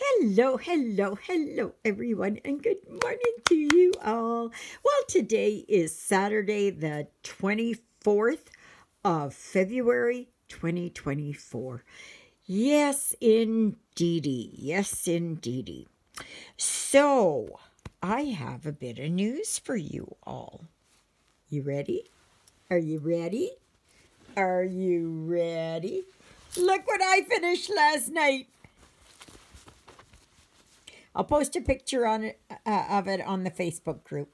Hello, hello, hello, everyone, and good morning to you all. Well, today is Saturday, the 24th of February, 2024. Yes, indeedy. Yes, indeedy. So, I have a bit of news for you all. You ready? Are you ready? Are you ready? Look what I finished last night. I'll post a picture on it, uh, of it on the Facebook group.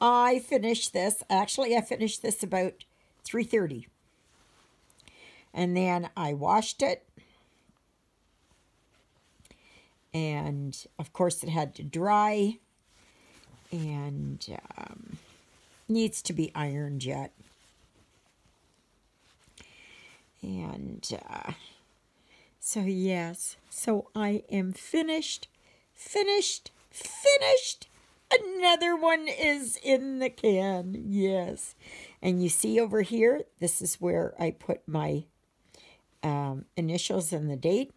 I finished this. Actually, I finished this about 3.30. And then I washed it. And, of course, it had to dry. And um, needs to be ironed yet. And... Uh, so, yes, so I am finished, finished, finished. Another one is in the can, yes. And you see over here, this is where I put my um, initials and the date.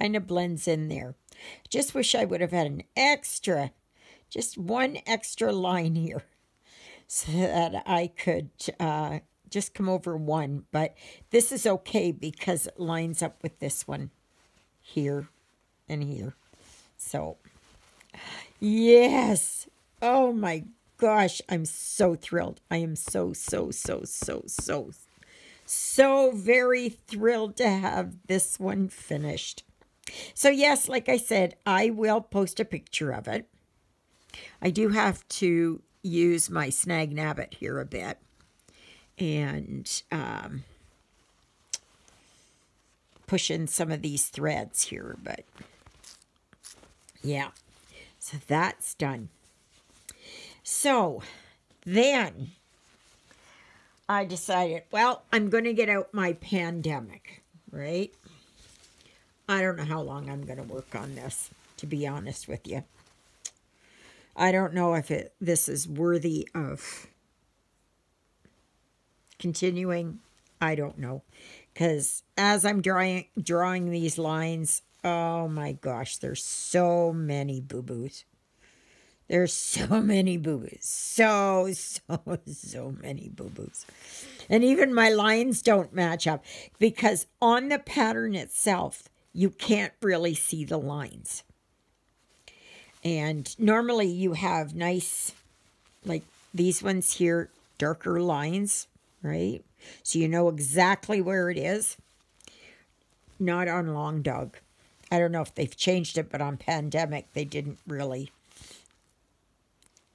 Kind of blends in there. Just wish I would have had an extra, just one extra line here so that I could uh, just come over one, but this is okay because it lines up with this one here and here. So, yes. Oh my gosh, I'm so thrilled. I am so, so, so, so, so, so very thrilled to have this one finished. So, yes, like I said, I will post a picture of it. I do have to use my Snag Nab-it here a bit and um, push in some of these threads here, but yeah, so that's done. So then I decided, well, I'm going to get out my pandemic, right? I don't know how long I'm going to work on this, to be honest with you. I don't know if it this is worthy of continuing, I don't know. Because as I'm drawing, drawing these lines, oh my gosh, there's so many boo-boos. There's so many boo-boos. So, so, so many boo-boos. And even my lines don't match up because on the pattern itself, you can't really see the lines. And normally you have nice, like these ones here, darker lines right? So you know exactly where it is. Not on Long Dog. I don't know if they've changed it, but on Pandemic, they didn't really.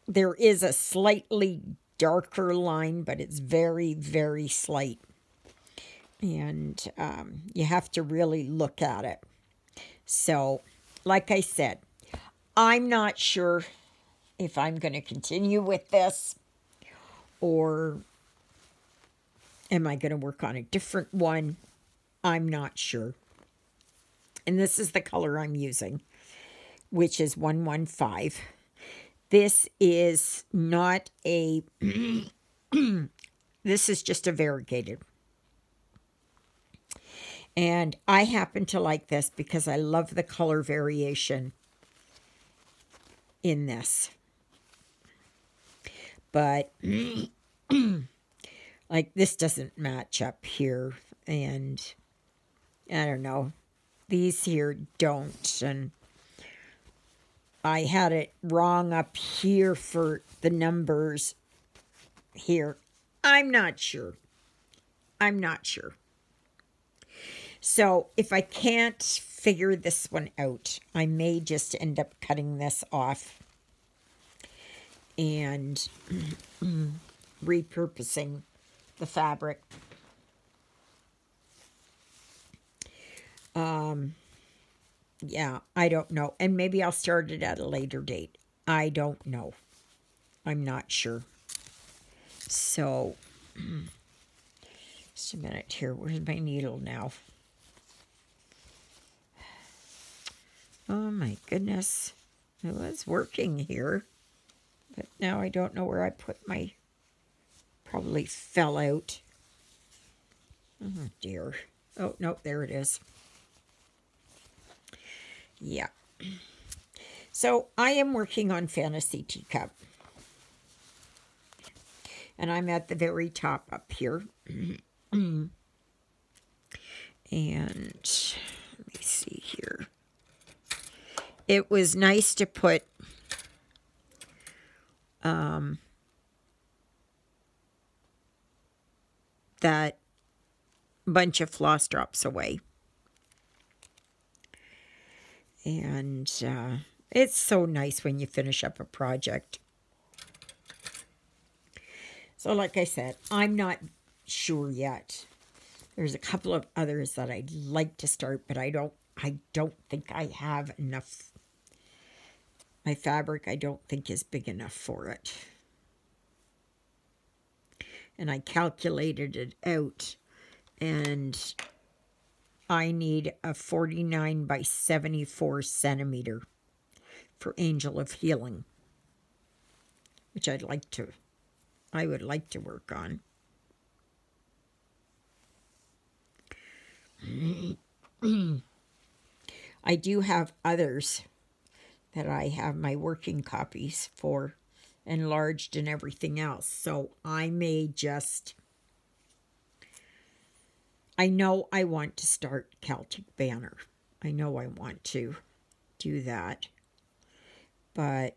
There is a slightly darker line, but it's very, very slight. And um, you have to really look at it. So, like I said, I'm not sure if I'm going to continue with this or Am I going to work on a different one? I'm not sure. And this is the color I'm using, which is 115. This is not a, this is just a variegated. And I happen to like this because I love the color variation in this. But like this doesn't match up here and I don't know. These here don't and I had it wrong up here for the numbers here. I'm not sure. I'm not sure. So if I can't figure this one out I may just end up cutting this off and repurposing the fabric. Um, yeah, I don't know. And maybe I'll start it at a later date. I don't know. I'm not sure. So, just a minute here. Where's my needle now? Oh my goodness. It was working here. But now I don't know where I put my probably fell out. Oh dear. Oh, no, there it is. Yeah. So I am working on Fantasy Teacup. And I'm at the very top up here. and let me see here. It was nice to put um, that bunch of floss drops away. And uh, it's so nice when you finish up a project. So like I said, I'm not sure yet. There's a couple of others that I'd like to start, but I don't I don't think I have enough. My fabric I don't think is big enough for it. And I calculated it out and I need a 49 by 74 centimeter for Angel of Healing, which I'd like to, I would like to work on. I do have others that I have my working copies for enlarged and everything else. So I may just I know I want to start Celtic Banner. I know I want to do that. But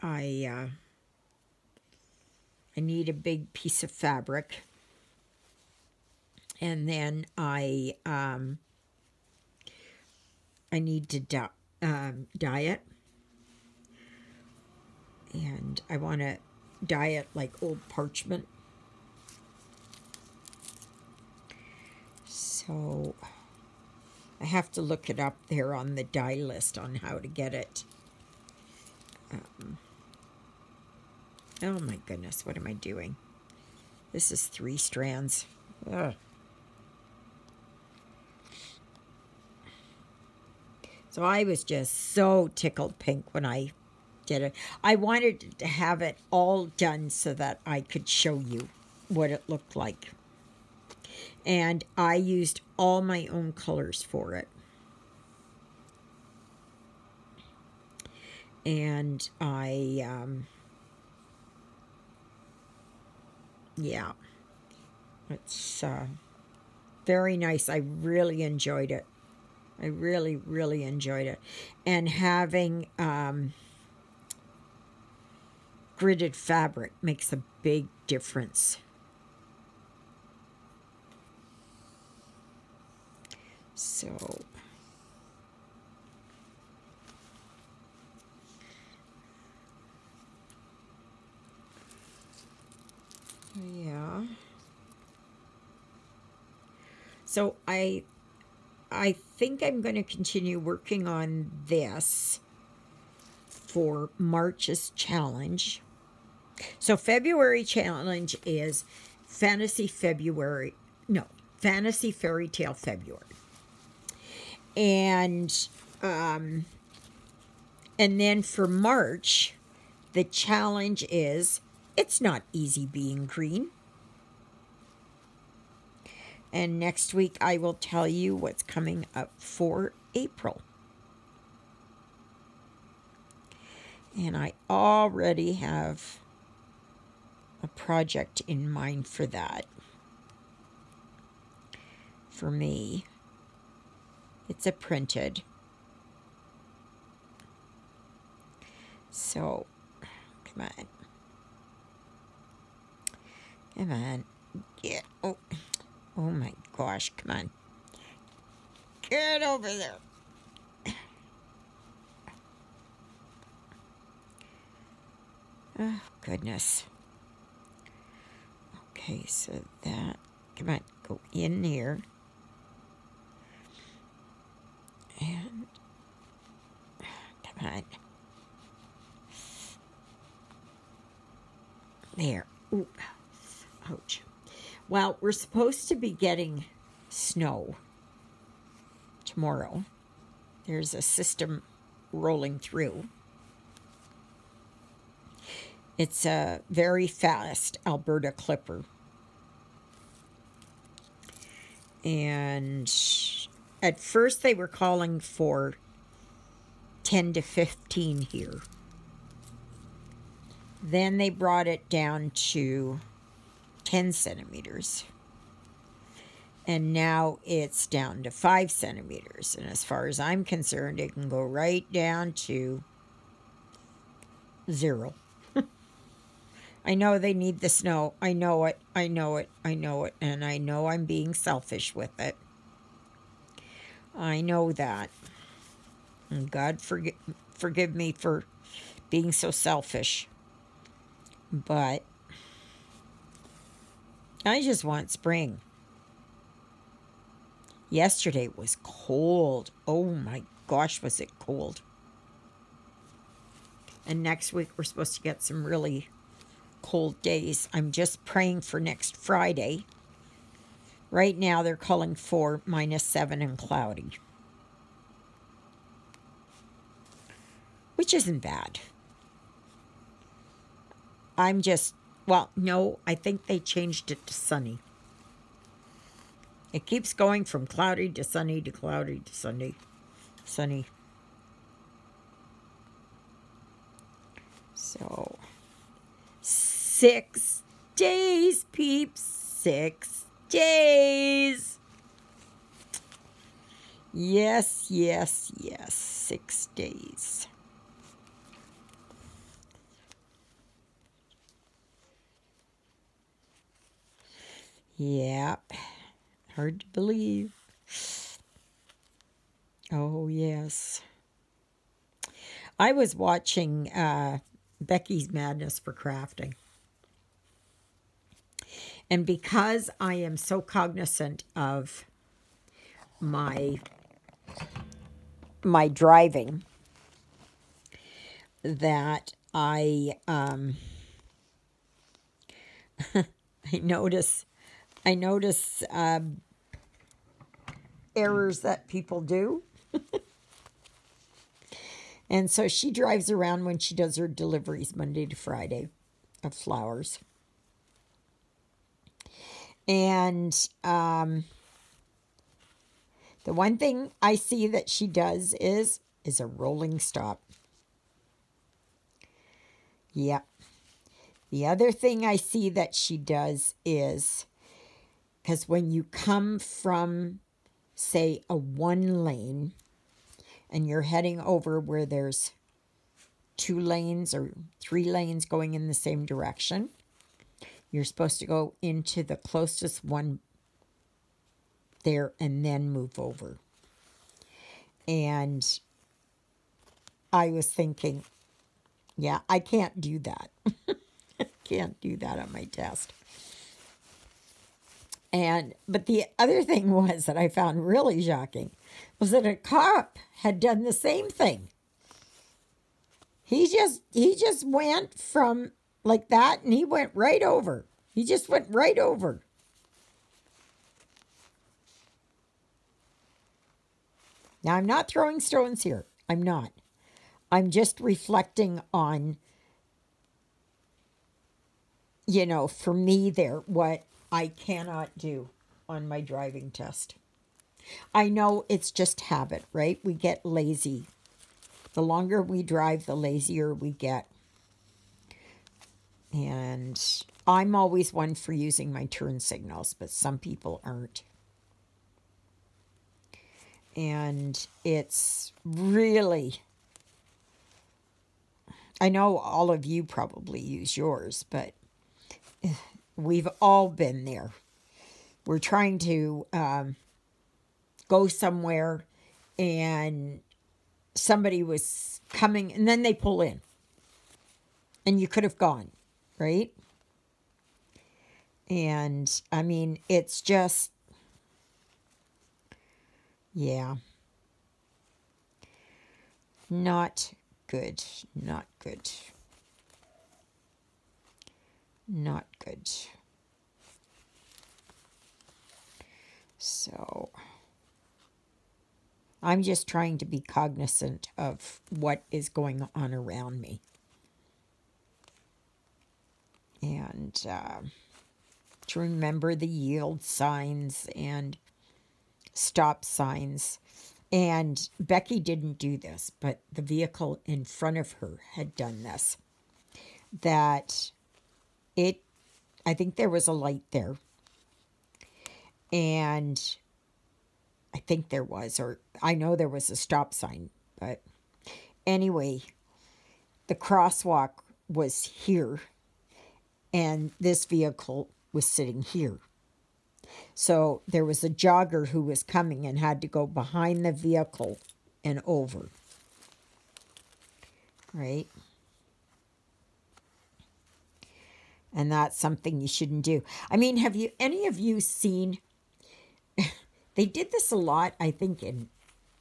I uh, I need a big piece of fabric. And then I um, I need to di um, dye it. And I want to dye it like old parchment. So I have to look it up there on the dye list on how to get it. Um, oh my goodness, what am I doing? This is three strands. Ugh. So I was just so tickled pink when I did it. I wanted to have it all done so that I could show you what it looked like and I used all my own colors for it. And I, um, yeah, it's uh, very nice. I really enjoyed it. I really, really enjoyed it. And having um, gridded fabric makes a big difference. So yeah. So I I think I'm going to continue working on this for March's challenge. So February challenge is Fantasy February. No, Fantasy Fairy Tale February and um, and then for March, the challenge is it's not easy being green. And next week, I will tell you what's coming up for April. And I already have a project in mind for that. For me. It's a printed. So, come on. Come on. Get, oh, oh my gosh, come on. Get over there. Oh, goodness. Okay, so that, come on, go in here. And come on. There. Ooh. Ouch. Well, we're supposed to be getting snow tomorrow. There's a system rolling through. It's a very fast Alberta clipper. And at first they were calling for 10 to 15 here. Then they brought it down to 10 centimeters. And now it's down to 5 centimeters. And as far as I'm concerned, it can go right down to zero. I know they need the snow. I know it. I know it. I know it. And I know I'm being selfish with it. I know that. And God forgive, forgive me for being so selfish. But I just want spring. Yesterday was cold. Oh my gosh, was it cold. And next week we're supposed to get some really cold days. I'm just praying for next Friday. Right now, they're calling for minus seven and cloudy, which isn't bad. I'm just, well, no, I think they changed it to sunny. It keeps going from cloudy to sunny to cloudy to sunny. Sunny. So Six days, peeps. Six days. Yes, yes, yes. Six days. Yep. Hard to believe. Oh, yes. I was watching uh, Becky's Madness for Crafting. And because I am so cognizant of my my driving that I um I notice I notice um, errors that people do. and so she drives around when she does her deliveries Monday to Friday of flowers. And um, the one thing I see that she does is is a rolling stop. Yep. The other thing I see that she does is because when you come from, say, a one lane and you're heading over where there's two lanes or three lanes going in the same direction, you're supposed to go into the closest one there and then move over. And I was thinking, yeah, I can't do that. can't do that on my test. And but the other thing was that I found really shocking was that a cop had done the same thing. He just he just went from like that, and he went right over. He just went right over. Now, I'm not throwing stones here. I'm not. I'm just reflecting on, you know, for me there, what I cannot do on my driving test. I know it's just habit, right? We get lazy. The longer we drive, the lazier we get. And I'm always one for using my turn signals, but some people aren't. And it's really, I know all of you probably use yours, but we've all been there. We're trying to um, go somewhere and somebody was coming and then they pull in and you could have gone right? And I mean, it's just, yeah, not good, not good, not good. So, I'm just trying to be cognizant of what is going on around me and uh, to remember the yield signs and stop signs. And Becky didn't do this, but the vehicle in front of her had done this. That it, I think there was a light there. And I think there was, or I know there was a stop sign, but anyway, the crosswalk was here and this vehicle was sitting here. So there was a jogger who was coming and had to go behind the vehicle and over. Right? And that's something you shouldn't do. I mean, have you any of you seen they did this a lot, I think in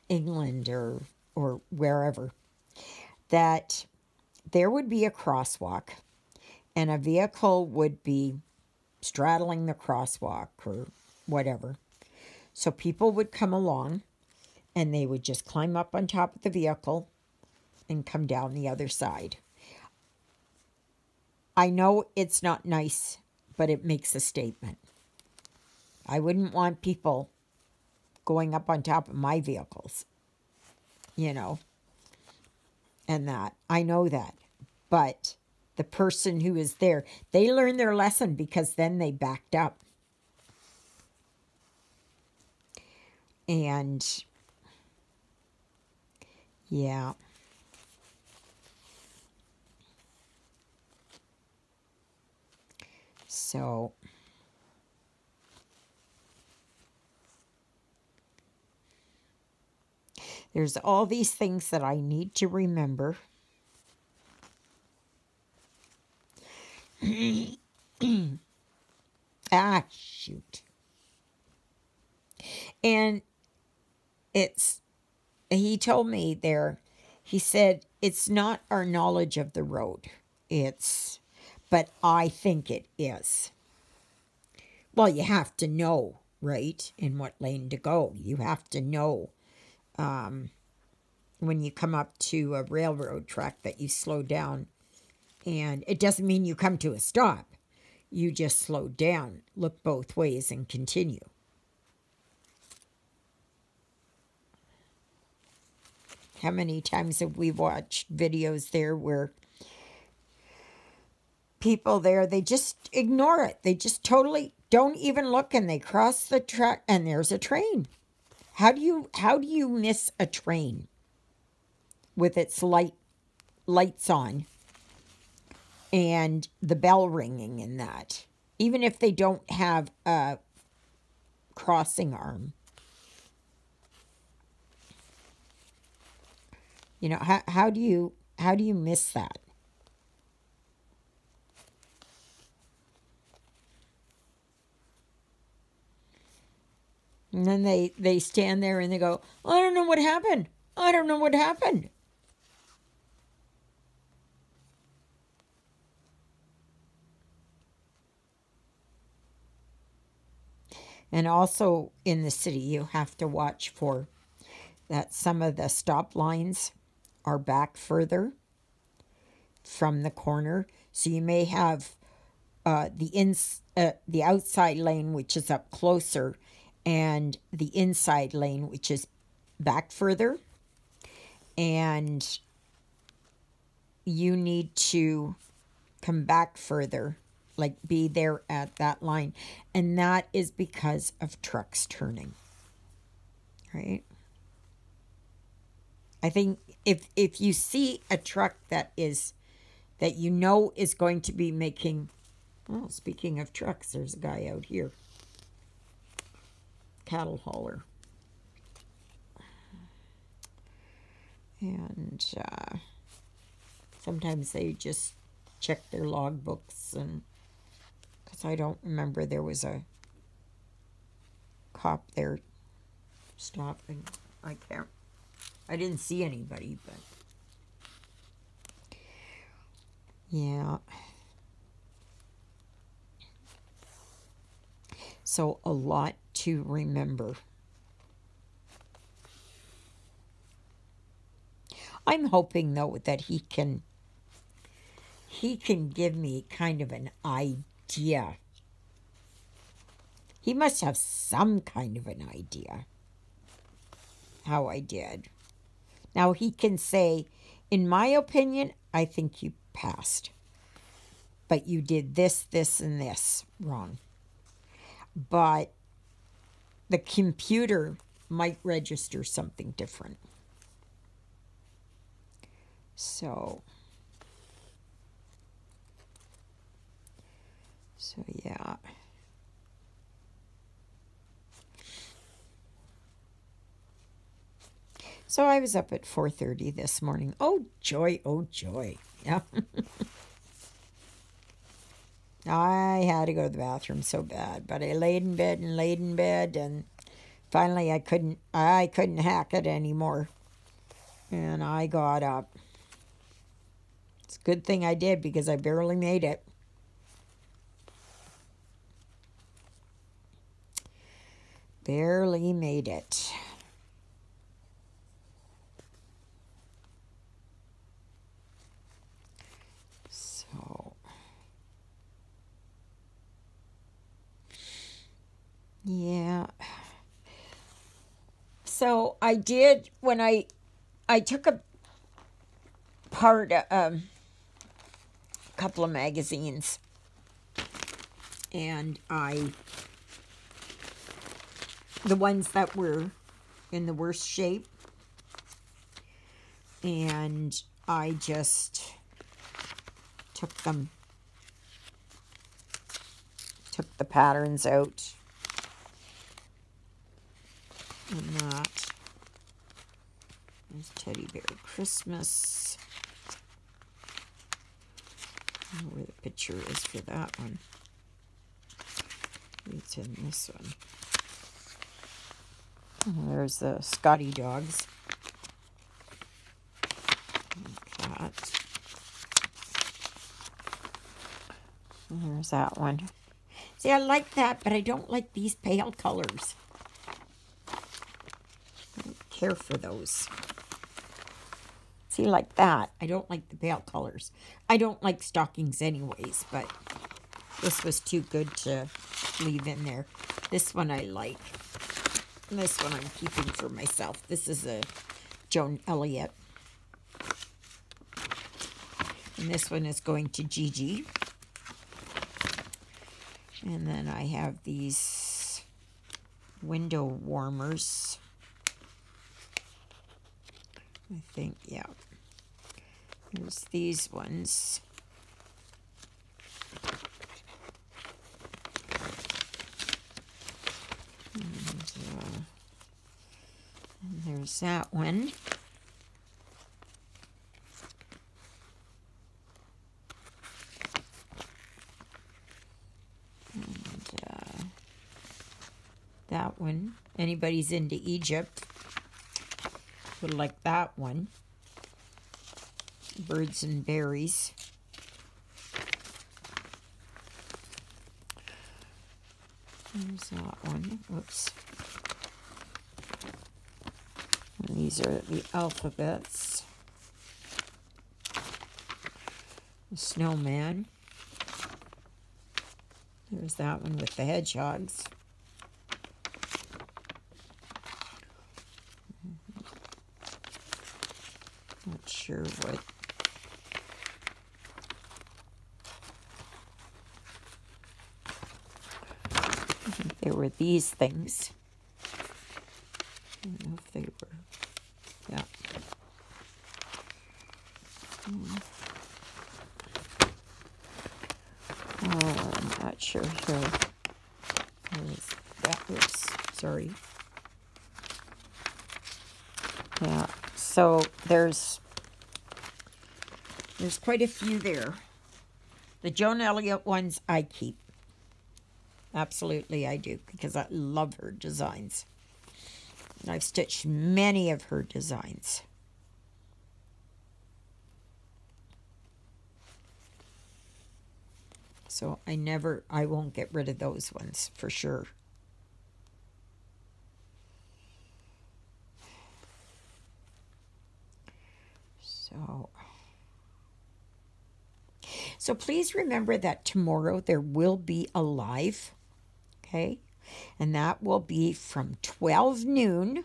England or or wherever that there would be a crosswalk and a vehicle would be straddling the crosswalk or whatever. So people would come along and they would just climb up on top of the vehicle and come down the other side. I know it's not nice, but it makes a statement. I wouldn't want people going up on top of my vehicles, you know, and that. I know that. But the person who is there. They learned their lesson because then they backed up. And yeah. So there's all these things that I need to remember. ah, shoot. And it's, he told me there, he said, it's not our knowledge of the road. It's, but I think it is. Well, you have to know, right, in what lane to go. You have to know um, when you come up to a railroad track that you slow down and it doesn't mean you come to a stop. You just slow down, look both ways, and continue. How many times have we watched videos there where people there, they just ignore it. They just totally don't even look and they cross the track and there's a train. How do you how do you miss a train with its light lights on and the bell ringing in that, even if they don't have a crossing arm. You know, how, how do you how do you miss that? And then they, they stand there and they go, I don't know what happened. I don't know what happened. And also in the city, you have to watch for that some of the stop lines are back further from the corner. So you may have uh, the ins uh, the outside lane, which is up closer, and the inside lane, which is back further. And you need to come back further like be there at that line. And that is because of trucks turning. Right? I think if if you see a truck that is that you know is going to be making well, speaking of trucks, there's a guy out here. Cattle hauler. And uh, sometimes they just check their log books and I don't remember there was a cop there stopping. I can't. I didn't see anybody, but yeah. So a lot to remember. I'm hoping though that he can he can give me kind of an idea idea. He must have some kind of an idea. how I did. Now he can say, in my opinion, I think you passed. But you did this, this, and this wrong. But the computer might register something different. So, so yeah. So I was up at 4:30 this morning. Oh joy, oh joy. Yeah. I had to go to the bathroom so bad, but I laid in bed and laid in bed and finally I couldn't I couldn't hack it anymore. And I got up. It's a good thing I did because I barely made it. Barely made it. So Yeah. So I did when I I took a part um couple of magazines and I the ones that were in the worst shape and I just took them took the patterns out and that is teddy bear christmas where the picture is for that one. It's in this one. There's the Scotty dogs. That. there's that one. See, I like that, but I don't like these pale colors. I don't care for those. See, like that. I don't like the pale colors. I don't like stockings anyways, but this was too good to leave in there. This one I like. This one I'm keeping for myself. This is a Joan Elliott. And this one is going to Gigi. And then I have these window warmers. I think, yeah. There's these ones. And, uh, and there's that one. And uh, that one. Anybody's into Egypt would like that one. Birds and berries. There's that one. Oops. And these are the alphabets. The snowman. There's that one with the hedgehogs. Mm-hmm. Not sure what there were these things. I don't know if they were, yeah. Hmm. Oh, I'm not sure. So, that? Oops, sorry. Yeah, so there's there's quite a few there. The Joan Elliott ones I keep. Absolutely, I do, because I love her designs. And I've stitched many of her designs. So I never, I won't get rid of those ones for sure. So... So please remember that tomorrow there will be a live, okay? And that will be from 12 noon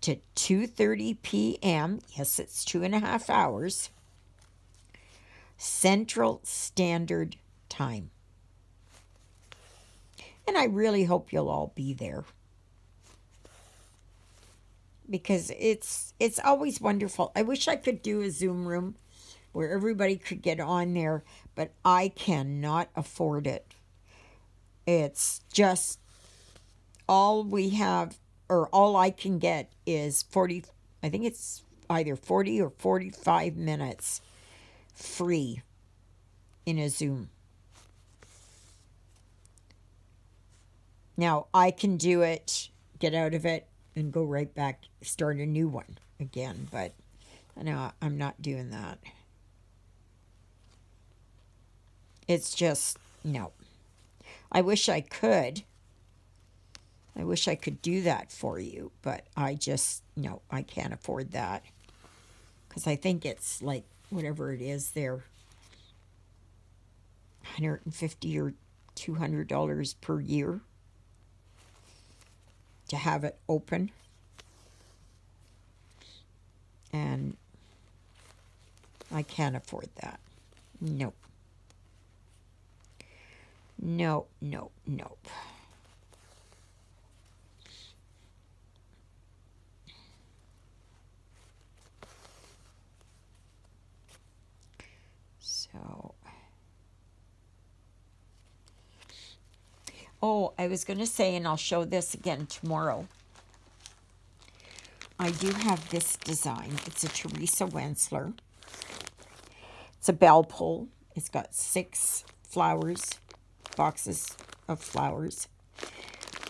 to 2.30 p.m. Yes, it's two and a half hours. Central Standard Time. And I really hope you'll all be there. Because it's it's always wonderful. I wish I could do a Zoom room where everybody could get on there, but I cannot afford it. It's just all we have or all I can get is 40 I think it's either 40 or 45 minutes free in a Zoom. Now, I can do it, get out of it, and go right back, start a new one again, but no, I'm not doing that. It's just, no. I wish I could. I wish I could do that for you, but I just, no, I can't afford that. Because I think it's like whatever it is there, 150 or $200 per year to have it open. And I can't afford that. Nope. No, no, nope. So, oh, I was going to say, and I'll show this again tomorrow. I do have this design. It's a Teresa Wentzler. It's a bell pull. It's got six flowers, boxes of flowers.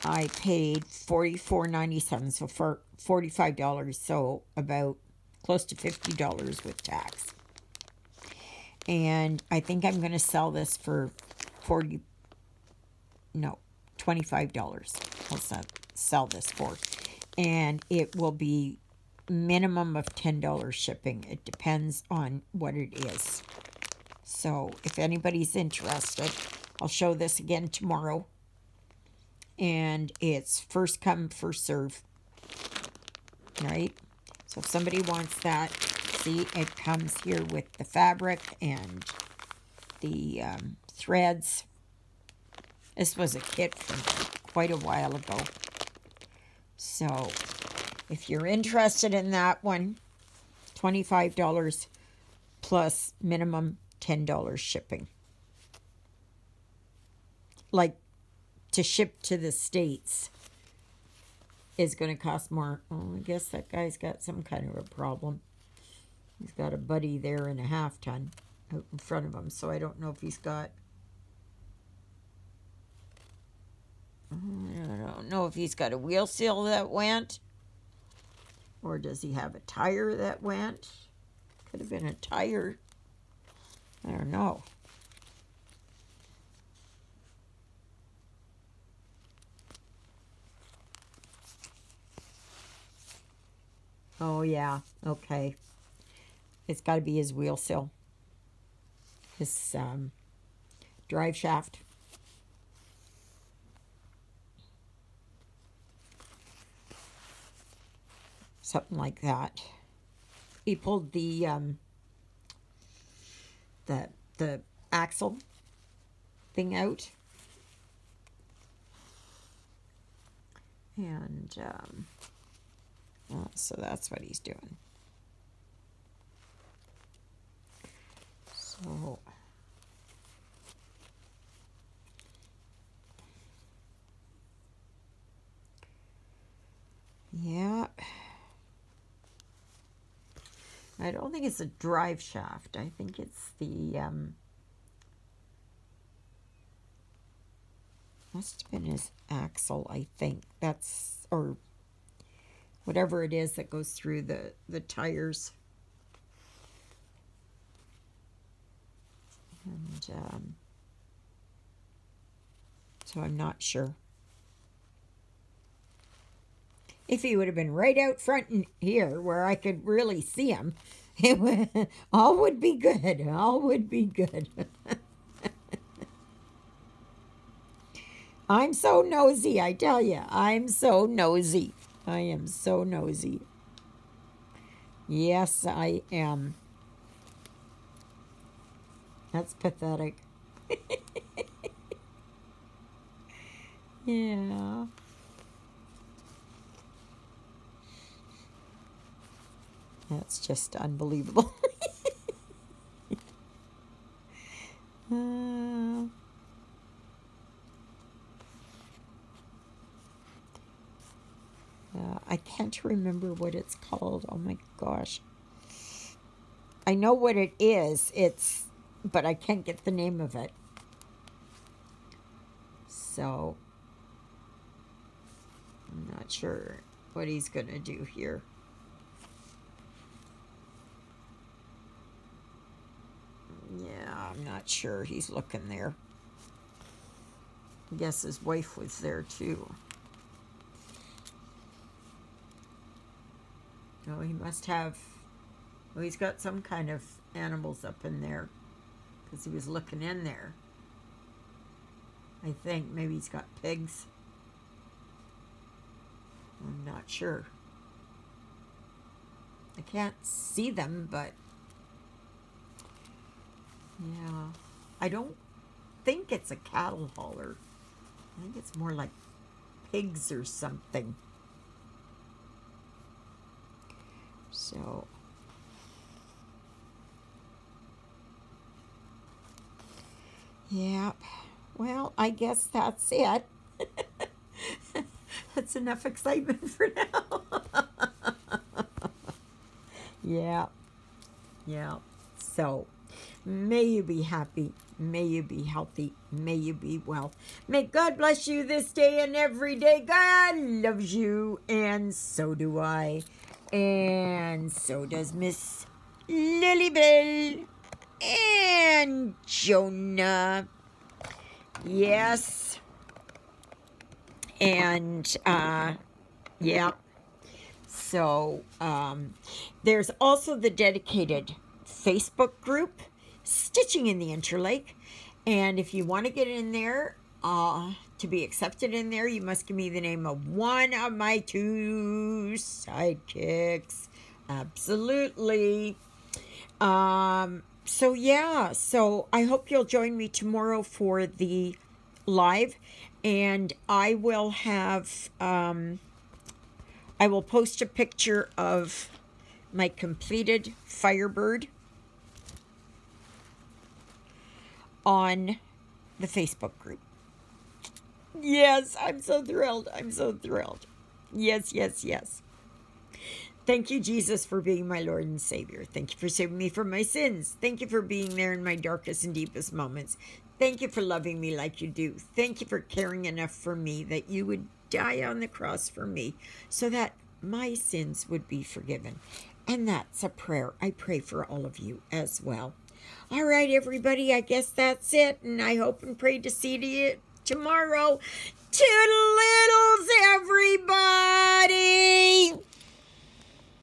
I paid forty-four ninety-seven, so for forty-five dollars, so about close to fifty dollars with tax and I think I'm going to sell this for 40 no, $25. I'll sell, sell this for. And it will be minimum of $10 shipping. It depends on what it is. So if anybody's interested, I'll show this again tomorrow. And it's first come, first serve. Right? So if somebody wants that, see it comes here with the fabric and the um, threads. This was a kit from quite a while ago. So if you're interested in that one, $25 plus minimum $10 shipping. Like to ship to the States is going to cost more. Oh, I guess that guy's got some kind of a problem. He's got a buddy there in a half ton out in front of him, so I don't know if he's got. I don't know if he's got a wheel seal that went, or does he have a tire that went? Could have been a tire. I don't know. Oh, yeah. Okay. It's got to be his wheel seal, his um, drive shaft. Something like that. He pulled the um, the the axle thing out. And um, well, so that's what he's doing. So yeah. I don't think it's a drive shaft. I think it's the um must have been his axle, I think. That's or whatever it is that goes through the the tires. And um, so I'm not sure. If he would have been right out front in here where I could really see him, it would, all would be good. All would be good. I'm so nosy, I tell you. I'm so nosy. I am so nosy. Yes, I am. That's pathetic. yeah. That's just unbelievable. uh, Uh, I can't remember what it's called. Oh my gosh. I know what it is. It's, but I can't get the name of it. So, I'm not sure what he's going to do here. Yeah, I'm not sure. He's looking there. I guess his wife was there too. Oh, he must have. Well, he's got some kind of animals up in there because he was looking in there. I think maybe he's got pigs. I'm not sure. I can't see them, but yeah. I don't think it's a cattle hauler. I think it's more like pigs or something. So Yep. Well, I guess that's it. that's enough excitement for now. yeah. Yeah. So, may you be happy. May you be healthy. May you be well. May God bless you this day and every day. God loves you, and so do I. And so does Miss Lilybell and Jonah. Yes. And, uh, yeah. So, um, there's also the dedicated Facebook group, Stitching in the Interlake. And if you want to get in there, uh, to be accepted in there, you must give me the name of one of my two sidekicks. Absolutely. Um, so, yeah, so I hope you'll join me tomorrow for the live. And I will have, um, I will post a picture of my completed Firebird on the Facebook group. Yes, I'm so thrilled. I'm so thrilled. Yes, yes, yes. Thank you, Jesus, for being my Lord and Savior. Thank you for saving me from my sins. Thank you for being there in my darkest and deepest moments. Thank you for loving me like you do. Thank you for caring enough for me that you would die on the cross for me so that my sins would be forgiven. And that's a prayer I pray for all of you as well. All right, everybody, I guess that's it. And I hope and pray to see you tomorrow. Toodle-littles, everybody!